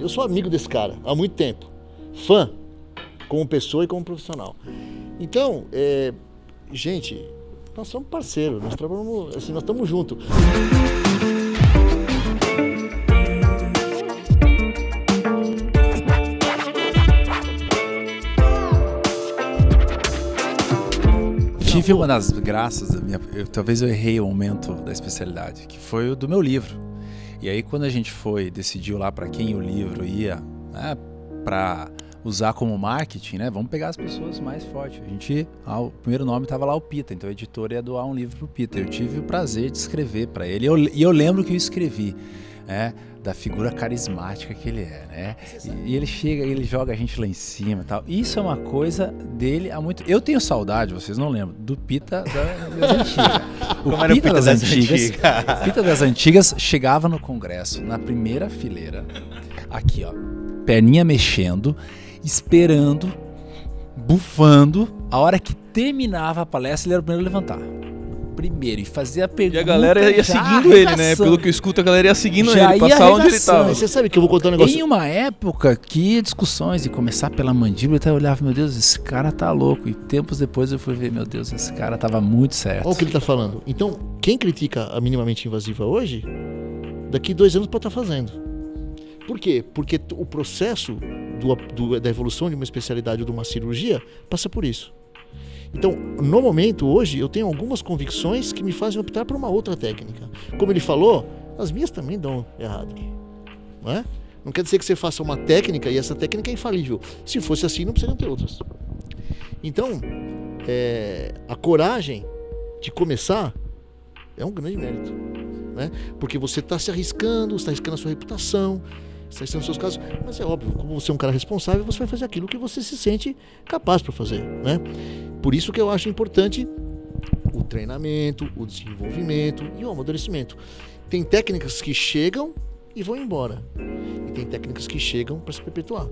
Eu sou amigo desse cara há muito tempo. Fã, como pessoa e como profissional. Então, é, gente, nós somos parceiros, nós trabalhamos, assim, nós estamos juntos. tive uma das graças da minha. Eu, talvez eu errei o momento da especialidade, que foi o do meu livro. E aí, quando a gente foi, decidiu lá para quem o livro ia, né, para usar como marketing, né? Vamos pegar as pessoas mais fortes. A gente, ah, o primeiro nome estava lá o Pita, então o editor ia doar um livro pro Pita. Eu tive o prazer de escrever para ele. Eu, e eu lembro que eu escrevi, né? da figura carismática que ele é, né? E, e, ele chega, ele joga a gente lá em cima, tal. Isso é uma coisa dele há muito. Eu tenho saudade, vocês não lembram, do Pita da, das antigas. O Pita, Pita, das, das antigas, antigas. Pita das antigas chegava no Congresso na primeira fileira, aqui ó, perninha mexendo, esperando, bufando. A hora que terminava a palestra, ele era o primeiro a levantar primeiro e fazer a pergunta. E a galera ia seguindo ele, né? Pelo que eu escuto, a galera ia seguindo já ele, passar onde ele tava. Você sabe que eu vou contar um negócio. Em uma época que discussões de começar pela mandíbula, até olhava, meu Deus, esse cara tá louco. E tempos depois eu fui ver, meu Deus, esse cara tava muito certo. Olha o que ele tá falando. Então, quem critica a minimamente invasiva hoje, daqui dois anos pode estar tá fazendo. Por quê? Porque o processo do, do, da evolução de uma especialidade ou de uma cirurgia passa por isso. Então, no momento, hoje, eu tenho algumas convicções que me fazem optar por uma outra técnica. Como ele falou, as minhas também dão errado. Não é? Não quer dizer que você faça uma técnica e essa técnica é infalível. Se fosse assim, não precisariam ter outras. Então, é, a coragem de começar é um grande mérito. Né? Porque você está se arriscando, está arriscando a sua reputação, está arriscando seus casos. Mas é óbvio, como você é um cara responsável, você vai fazer aquilo que você se sente capaz para fazer. Né? Por isso que eu acho importante o treinamento, o desenvolvimento e o amadurecimento. Tem técnicas que chegam e vão embora. E tem técnicas que chegam para se perpetuar.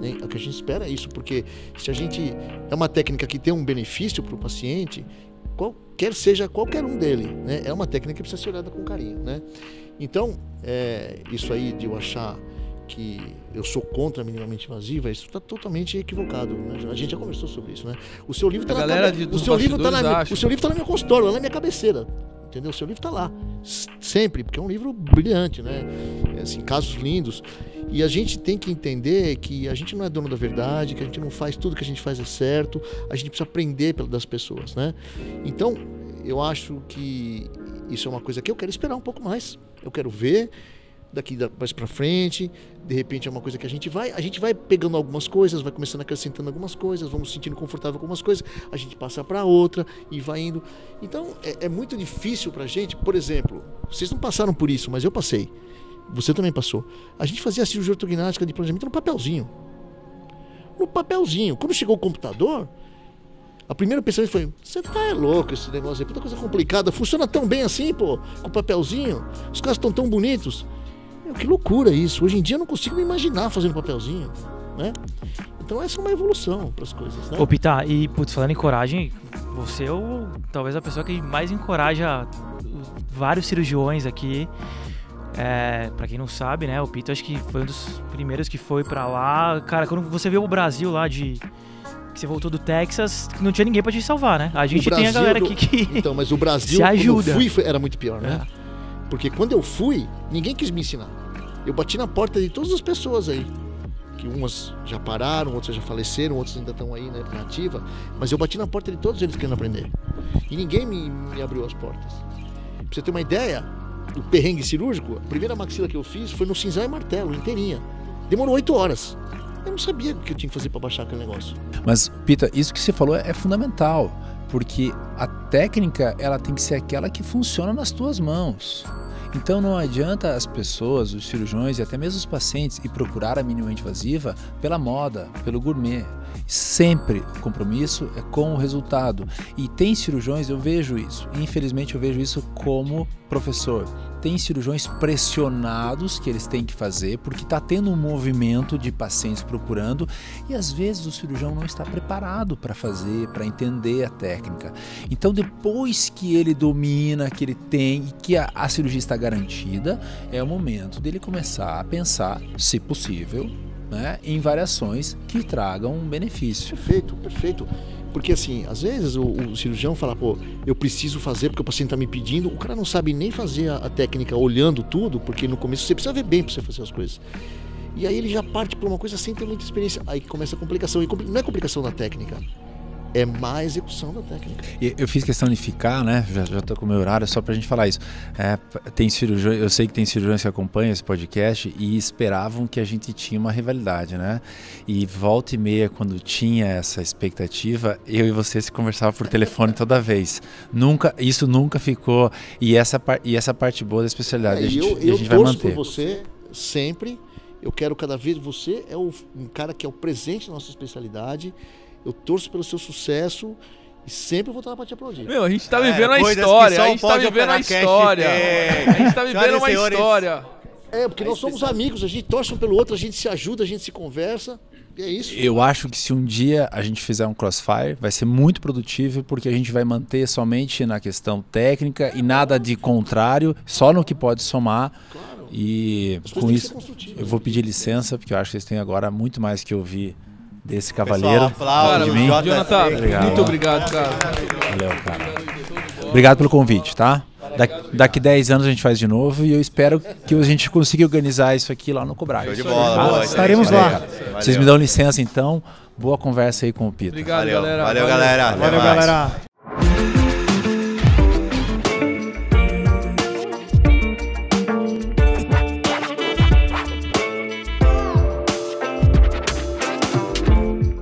Né? O que a gente espera é isso, porque se a gente é uma técnica que tem um benefício para o paciente, qualquer seja qualquer um dele, né? é uma técnica que precisa ser olhada com carinho. Né? Então, é, isso aí de eu achar que eu sou contra minimamente invasiva, isso está totalmente equivocado. Né? A gente já conversou sobre isso, né? O seu livro está na o seu livro tá na, o seu livro tá na minha consultório, lá na minha cabeceira. Entendeu? O seu livro está lá. Sempre, porque é um livro brilhante, né? É, assim, casos lindos. E a gente tem que entender que a gente não é dono da verdade, que a gente não faz tudo que a gente faz é certo, a gente precisa aprender das pessoas, né? Então, eu acho que isso é uma coisa que eu quero esperar um pouco mais. Eu quero ver, daqui mais para frente, de repente é uma coisa que a gente vai, a gente vai pegando algumas coisas, vai começando acrescentando algumas coisas, vamos sentindo confortável com algumas coisas, a gente passa para outra e vai indo. Então é, é muito difícil para a gente, por exemplo, vocês não passaram por isso, mas eu passei. Você também passou. A gente fazia a cirurgia ortognática de planejamento no papelzinho. No papelzinho. Quando chegou o computador, a primeira pensamento foi: você tá é louco esse negócio aí, puta coisa complicada. Funciona tão bem assim, pô, com papelzinho. Os caras estão tão bonitos. Meu, que loucura isso. Hoje em dia eu não consigo me imaginar fazendo papelzinho, né? Então essa é uma evolução para as coisas, né? Ô Pita, e putz, falando em coragem, você é o, talvez a pessoa que mais encoraja vários cirurgiões aqui. É, para quem não sabe, né, o Pita acho que foi um dos primeiros que foi para lá. Cara, quando você viu o Brasil lá de que você voltou do Texas, não tinha ninguém para te salvar, né? A gente tem a galera aqui que Então, mas o Brasil se ajuda. Quando eu fui, era muito pior, né? É. Porque quando eu fui, ninguém quis me ensinar. Eu bati na porta de todas as pessoas aí. Que umas já pararam, outras já faleceram, outras ainda estão aí na época ativa. Mas eu bati na porta de todos eles querendo aprender. E ninguém me, me abriu as portas. Pra você ter uma ideia, o perrengue cirúrgico, a primeira maxila que eu fiz foi no cinzal e martelo, inteirinha. Demorou oito horas. Eu não sabia o que eu tinha que fazer para baixar aquele negócio. Mas, Pita, isso que você falou é fundamental porque a técnica ela tem que ser aquela que funciona nas tuas mãos. Então não adianta as pessoas, os cirurgiões e até mesmo os pacientes ir procurar a minimamente invasiva pela moda, pelo gourmet. Sempre o compromisso é com o resultado. E tem cirurgiões, eu vejo isso, infelizmente eu vejo isso como professor. Tem cirurgiões pressionados que eles têm que fazer, porque está tendo um movimento de pacientes procurando e às vezes o cirurgião não está preparado para fazer, para entender a técnica. Então, depois que ele domina, que ele tem, que a, a cirurgia está garantida, é o momento dele começar a pensar, se possível, né, em variações que tragam um benefício. Perfeito, perfeito. Porque assim, às vezes o, o, cirurgião fala, pô, eu preciso fazer porque o paciente está me pedindo. O cara não sabe nem fazer a, a, técnica olhando tudo, porque no começo você precisa ver bem para você fazer as coisas. E aí ele já parte para uma coisa sem ter muita experiência. Aí começa a complicação. E não é complicação na técnica, é má execução da técnica. Eu fiz questão de ficar, né? Já, já tô com o meu horário só pra gente falar isso. É, tem cirurgião, eu sei que tem cirurgiões que acompanham esse podcast e esperavam que a gente tinha uma rivalidade, né? E volta e meia, quando tinha essa expectativa, eu e você se conversavam por telefone toda vez. Nunca, isso nunca ficou. E essa, e essa parte boa da especialidade, é, a gente, eu, eu a gente vai manter. por você sempre. Eu quero cada vez você é o, um cara que é o presente da nossa especialidade eu torço pelo seu sucesso e sempre vou estar lá pra te aplaudir. Meu, a gente tá é, vivendo é, a história. A gente tá vivendo a história. A gente tá vivendo uma história. É, porque nós somos amigos, a gente torce um pelo outro, a gente se ajuda, a gente se conversa. E é isso. Eu acho que se um dia a gente fizer um crossfire, vai ser muito produtivo, porque a gente vai manter somente na questão técnica e nada de contrário, só no que pode somar. Claro. E com isso, eu vou pedir licença, porque eu acho que vocês têm agora muito mais que ouvir desse cavaleiro. Pessoal, de mim. Jonathan, obrigado. muito obrigado, cara. Valeu, cara. Obrigado pelo convite, tá? daqui 10 anos a gente faz de novo e eu espero que a gente consiga organizar isso aqui lá no Cobrar. Show de bola, boa, Estaremos lá. Vocês me dão licença então. Boa conversa aí com o Pito. Obrigado, Valeu, galera. Valeu, galera. Valeu, galera.